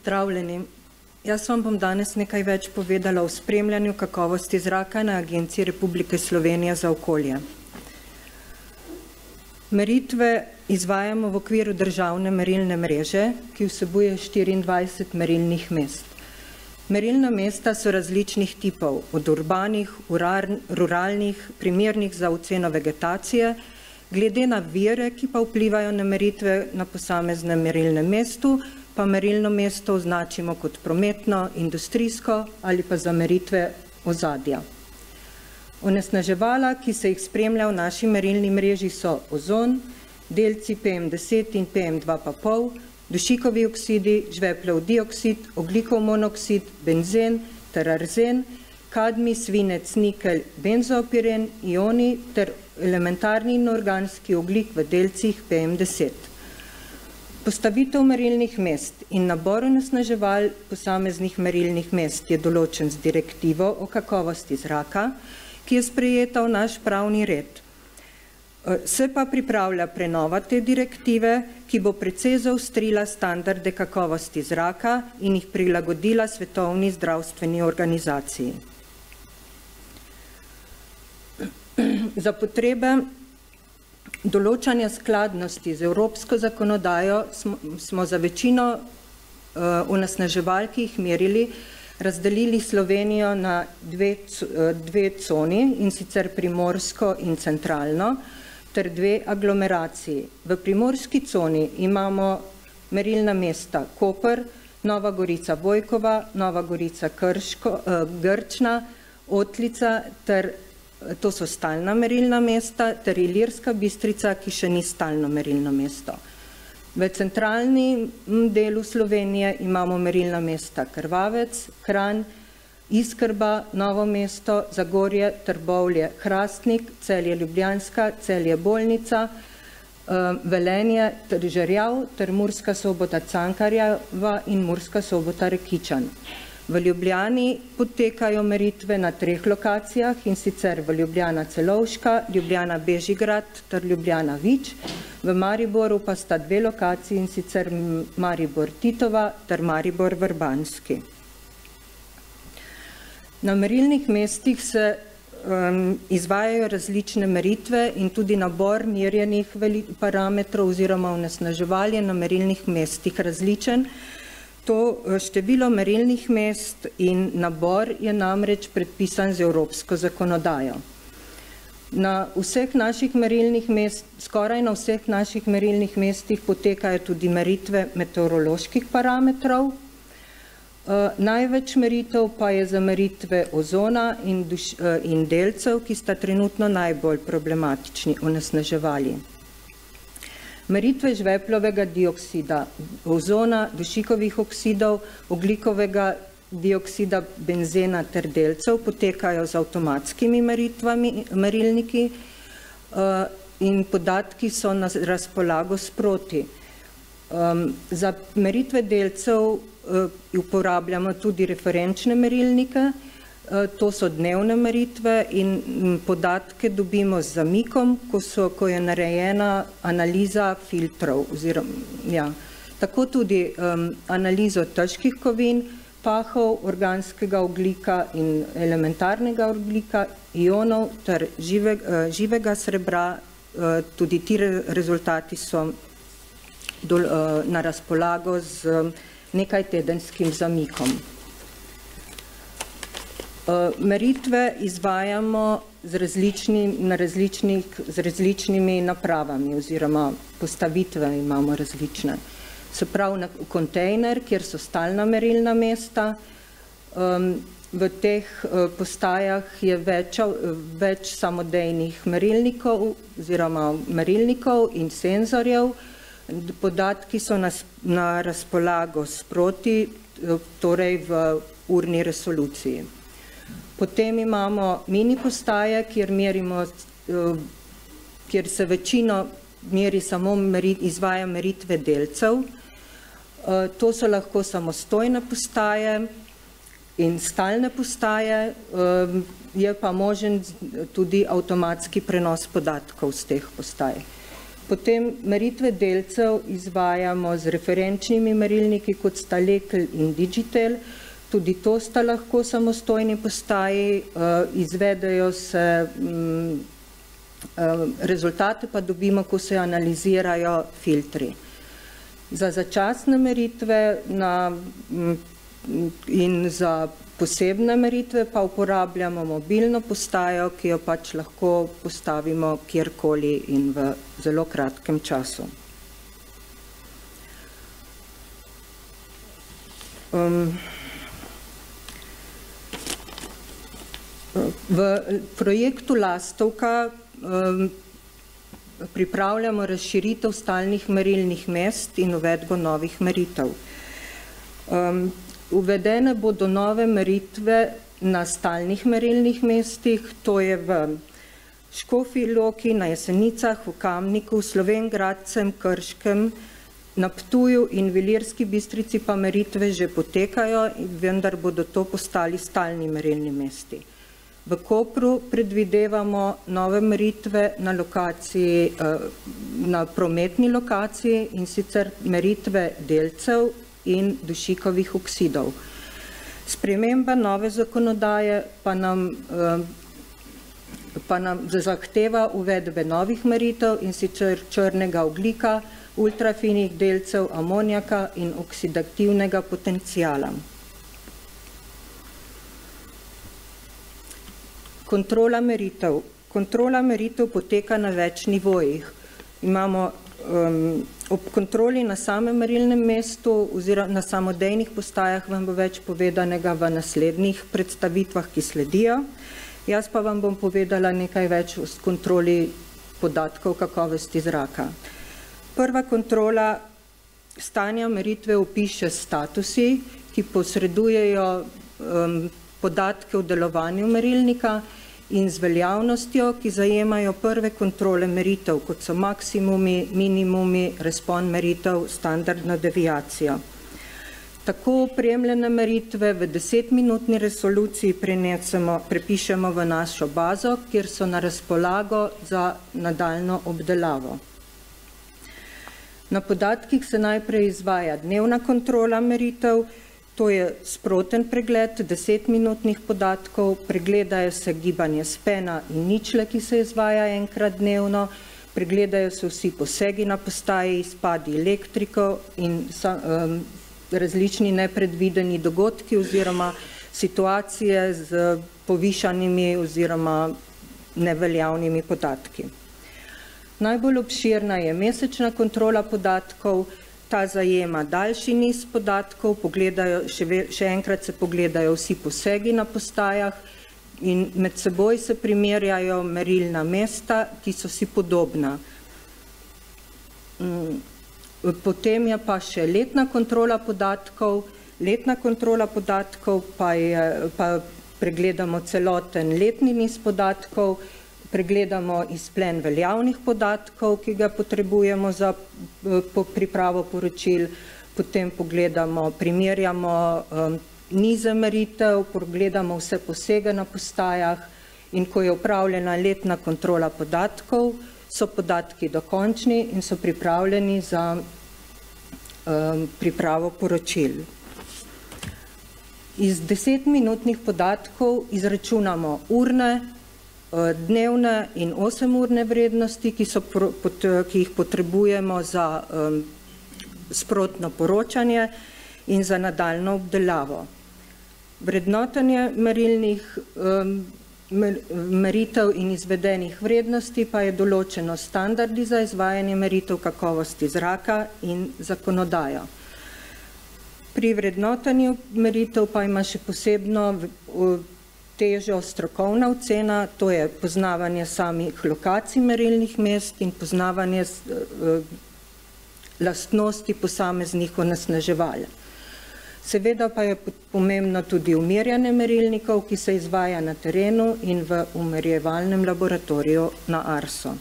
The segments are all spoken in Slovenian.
Pozdravljeni. Jaz vam bom danes nekaj več povedala o spremljanju kakovosti zraka na Agenciji Republike Slovenije za okolje. Meritve izvajamo v okviru državne merilne mreže, ki vsebuje 24 merilnih mest. Merilna mesta so različnih tipov, od urbanih, ruralnih, primernih za oceno vegetacije, glede na vire, ki pa vplivajo na meritve na posameznem merilnem mestu, pa merilno mesto označimo kot prometno, industrijsko ali pa za meritve ozadja. Onesnaževala, ki se jih spremlja v naši merilni mreži so ozon, delci PM10 in PM2,5, dušikovi oksidi, žveplov dioksid, oglikov monoksid, benzen ter arzen, kadmi, svinec, nikelj, benzoopiren, ioni ter elementarni in organski oglik v delcih PM10. Postavitev merilnih mest in nabor onesnaževal posameznih merilnih mest je določen z direktivo o kakovosti zraka, ki je sprejeta v naš pravni red. E, se pa pripravlja prenova te direktive, ki bo precej zaustrila standarde kakovosti zraka in jih prilagodila svetovni zdravstveni organizaciji. Za potrebe določanja skladnosti z evropsko zakonodajo smo, smo za večino uh, onesnaževal, ki jih merili, razdelili Slovenijo na dve, uh, dve coni in sicer primorsko in centralno ter dve aglomeraciji. V primorski coni imamo merilna mesta Koper, Nova Gorica Vojkova, Nova Gorica Krško, uh, Grčna, Otlica ter to so stalna merilna mesta, ter Ilirska bistrica, ki še ni stalno merilno mesto. V centralni delu Slovenije imamo merilna mesta Krvavec, Kranj, Iskrba, Novo mesto, Zagorje, Trbovlje, Hrastnik, Celje Ljubljanska, Celje Bolnica, eh, Velenje, Tržerjav, ter Murska sobota Cankarjeva in Murska sobota Rekičan. V Ljubljani potekajo meritve na treh lokacijah in sicer v Ljubljana Celovška, Ljubljana Bežigrad ter Ljubljana Vič. V Mariboru pa sta dve lokaciji in sicer Maribor Titova ter Maribor Vrbanski. Na merilnih mestih se um, izvajajo različne meritve in tudi nabor merjenih parametrov oziroma onesnaževalje na merilnih mestih različen, To eh, število merilnih mest in nabor je namreč predpisan z evropsko zakonodajo. Na vseh naših merilnih mest, skoraj na vseh naših merilnih mestih potekajo tudi meritve meteoroloških parametrov. Uh, največ meritev pa je za meritve ozona in, duš, uh, in delcev, ki sta trenutno najbolj problematični onesnaževali meritve žveplovega dioksida, ozona, dušikovih oksidov, oglikovega dioksida, benzena ter delcev potekajo z avtomatskimi merilniki uh, in podatki so na razpolago sproti. Za meritve delcev uh, uporabljamo tudi referenčne merilnike, Eh, to so dnevne meritve in mm, podatke dobimo z zamikom, ko, so, ko je narejena analiza filtrov. Oziroma, ja. Tako tudi um, analizo težkih kovin, pahov, organskega oglika in elementarnega oglika, ionov ter žive, uh, živega srebra. Uh, tudi ti re, rezultati so dol, uh, na razpolago z um, nekaj tedenskim zamikom. Eh, meritve izvajamo z, različni, na različnih, z različnimi napravami oziroma postavitve imamo različne. Se pravi na kontejner, kjer so stalna merilna mesta, um, v teh uh, postajah je več, več samodejnih merilnikov oziroma merilnikov in senzorjev. Podatki so na, na razpolago sproti, torej v urni resoluciji. Potem imamo mini postaje, kjer, merimo, eh, kjer se večino meri samo meri, izvaja meritve delcev. Eh, to so lahko samostojne postaje in stalne postaje, eh, je pa možen tudi avtomatski prenos podatkov z teh postaj. Potem meritve delcev izvajamo z referenčnimi merilniki, kot sta Lekel in Digital. Tudi to sta lahko samostojni postaji, izvedejo se rezultate pa dobimo, ko se analizirajo filtri. Za začasne meritve na in za posebne meritve pa uporabljamo mobilno postajo, ki jo pač lahko postavimo kjerkoli in v zelo kratkem času. V projektu Lastovka pripravljamo razširitev stalnih merilnih mest in uvedbo novih meritev. Uvedene bodo nove meritve na stalnih merilnih mestih, to je v Škofji Loki, na Jesenicah, v Kamniku, Slovenj Gradcem, Krškem, na Ptuju in v Ilirski Bistrici pa meritve že potekajo, vendar bodo to postali stalni merilni mesti. V Kopru predvidevamo nove meritve na lokaciji, na prometni lokaciji, in sicer meritve delcev in dušikovih oksidov. Sprememba nove zakonodaje pa nam pa nam zahteva uvedbe novih meritev, in sicer črnega ogljika, ultrafinih delcev amonijaka in oksidativnega potenciala. Kontrola meritev. Kontrola meritev poteka na več nivojih. Imamo ob kontroli na samem merilnem mestu na samodejnih postajah vam bo več povedanega v naslednjih predstavitvah, ki sledijo. Jaz pa vam bom povedala nekaj več o kontroli podatkov kakovosti zraka. Prva kontrola stanja meritve opiše statusi, ki posredujejo podatke o delovanju merilnika in z veljavnostjo, ki zajemajo prve kontrole meritev, kot so maksimumi, minimumi, razpon meritev, standardna deviacija. Tako opremljene meritve v desetminutni resoluciji prepišemo v našo bazo, kjer so na razpolago za nadaljnjo obdelavo. Na podatkih se najprej izvaja dnevna kontrola meritev, to je sproten pregled desetminutnih podatkov, pregledajo se gibanje spena in ničle, ki se izvaja enkrat dnevno, pregledajo se vsi posegi na postaji, izpadi elektrikov in različni nepredvideni dogodki oziroma situacije s povišanimi oziroma neveljavnimi podatki. Najbolj obširna je mesečna kontrola podatkov, ta zajema daljši niz podatkov, pogledajo, še še enkrat se pogledajo vsi posegi na postajah in med seboj se primerjajo merilna mesta, ki so si podobna. Potem je pa še letna kontrola podatkov. Letna kontrola podatkov pa je, pa pregledamo celoten letni niz podatkov, pregledamo izplen veljavnih podatkov, ki ga potrebujemo za pripravo poročil, potem pogledamo, primerjamo nize meritev, pogledamo vse posege na postajah, in ko je opravljena letna kontrola podatkov, so podatki dokončni in so pripravljeni za pripravo poročil. Iz desetminutnih podatkov izračunamo urne, dnevne in osemurne vrednosti, ki so ki jih potrebujemo za sprotno poročanje in za nadaljnjo obdelavo. Vrednotenje merilnih meritev in izvedenih vrednosti pa je določeno standardi za izvajanje meritev kakovosti zraka in zakonodajo. Pri vrednotenju meritev pa ima še posebno težo strokovna ocena, to je poznavanje samih lokacij merilnih mest in poznavanje lastnosti posameznih onesnaževal. Seveda pa je pomembno tudi umirjanje merilnikov, ki se izvaja na terenu in v umirjevalnem laboratoriju na Arso.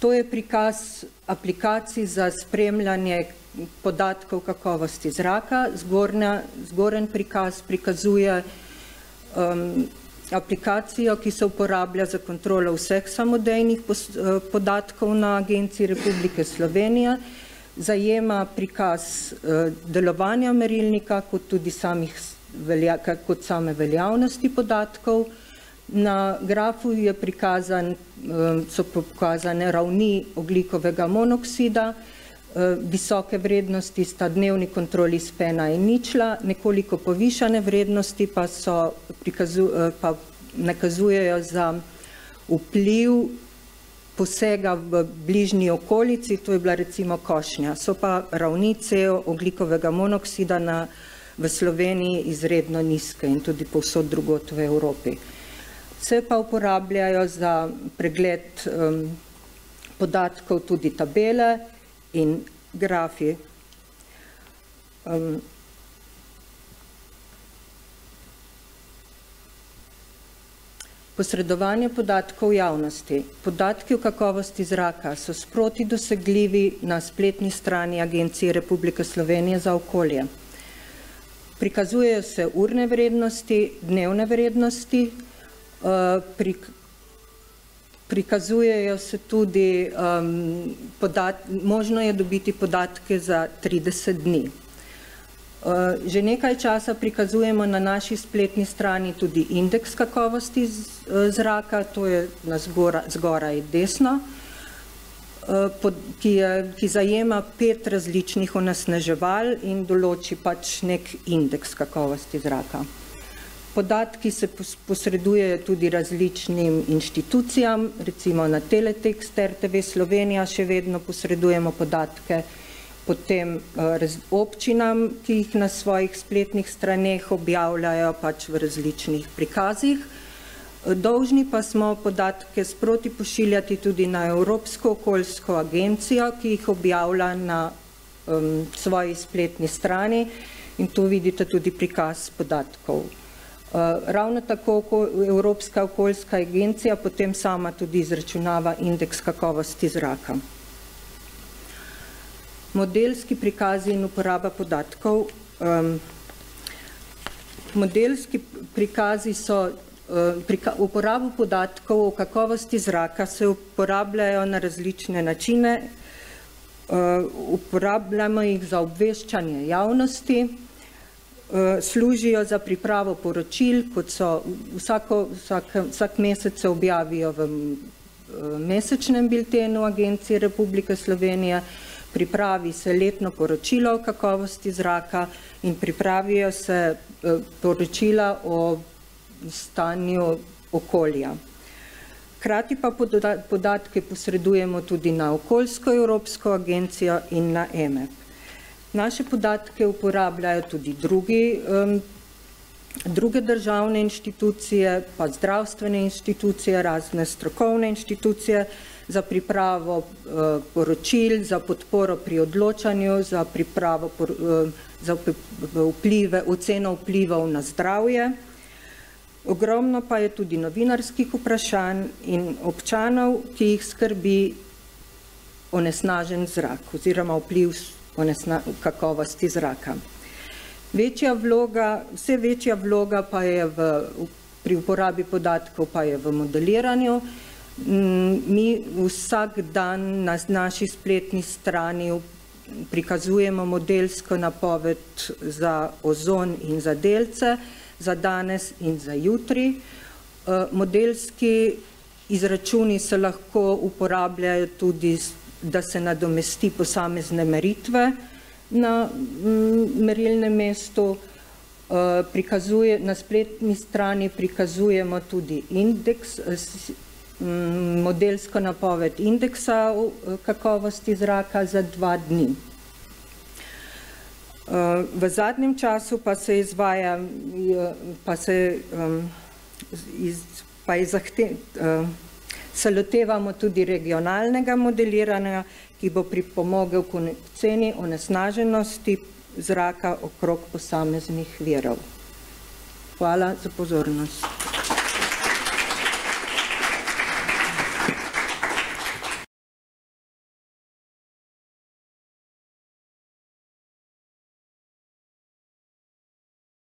To je prikaz aplikacij za spremljanje podatkov kakovosti zraka, zgornja, zgornji prikaz prikazuje aplikacijo, ki se uporablja za kontrolo vseh samodejnih podatkov na Agenciji Republike Slovenije, zajema prikaz delovanja merilnika kot tudi samih velja, kot same veljavnosti podatkov. Na grafu je prikazan, so pokazane ravni oglikovega monoksida, visoke vrednosti sta dnevni kontroli spena in ničla, nekoliko povišane vrednosti pa, so, prikazu, pa nakazujejo za vpliv posega v bližnji okolici, to je bila recimo košnja. So pa ravni CO oglikovega monoksida na, v Sloveniji izredno nizke in tudi povsod drugot v Evropi. Se pa uporabljajo za pregled um, podatkov tudi tabele, in grafi. Posredovanje podatkov javnosti. Podatki o kakovosti zraka so sproti dosegljivi na spletni strani Agencije Republike Slovenije za okolje. Prikazujejo se urne vrednosti, dnevne vrednosti, uh, Prikazujejo se tudi, um, podat, možno je dobiti podatke za 30 dni. Uh, že nekaj časa prikazujemo na naši spletni strani tudi indeks kakovosti z, uh, zraka, to je na zgora, zgoraj desno, uh, pod, ki, je, ki zajema pet različnih onesnaževal in določi pač nek indeks kakovosti zraka. Podatki se posredujejo tudi različnim inštitucijam, recimo na Teletext, RTV Slovenija še vedno posredujemo podatke potem eh, občinam, ki jih na svojih spletnih straneh objavljajo pač v različnih prikazih. Dolžni pa smo podatke sproti pošiljati tudi na Evropsko okoljsko agencijo, ki jih objavlja na um, svoji spletni strani in tu vidite tudi prikaz podatkov. Eh, ravno tako Evropska okoljska agencija potem sama tudi izračunava indeks kakovosti zraka. Modelski prikazi in uporaba podatkov. Modelski prikazi so, eh, uporabo podatkov o kakovosti zraka se uporabljajo na različne načine. Eh, uporabljamo jih za obveščanje javnosti, služijo za pripravo poročil, kot so vsako, vsak, vsak mesec se objavijo v eh, mesečnem biltenu Agencije Republike Slovenije, pripravi se letno poročilo o kakovosti zraka in pripravijo se eh, poročila o stanju okolja. Krati pa podatke posredujemo tudi na okoljsko Evropsko agencijo in na EMEP. Naše podatke uporabljajo tudi drugi, um, druge državne inštitucije, pa zdravstvene inštitucije, razne strokovne inštitucije za pripravo uh, poročil, za podporo pri odločanju, za pripravo por, uh, za vplive, oceno vplivov na zdravje. Ogromno pa je tudi novinarskih vprašanj in občanov, ki jih skrbi onesnažen zrak oziroma vpliv kakovosti zraka. Večja vloga, vse večja vloga pa je v, pri uporabi podatkov pa je v modeliranju. Mm, mi vsak dan na naši spletni strani prikazujemo modelsko napoved za ozon in za delce, za danes in za jutri. Eh, modelski izračuni se lahko uporabljajo tudi da se nadomesti posamezne meritve na mm, merilnem mestu. Eh, prikazuje, na spletni strani prikazujemo tudi indeks, mm, modelsko napoved indeksa eh, kakovosti zraka za dva dni. Eh, v zadnjem času pa se izvaja, pa se pa je zahtev, se lotevamo tudi regionalnega modeliranja, ki bo pripomogel k ceni onesnaženosti zraka okrog posameznih virov. Hvala za pozornost.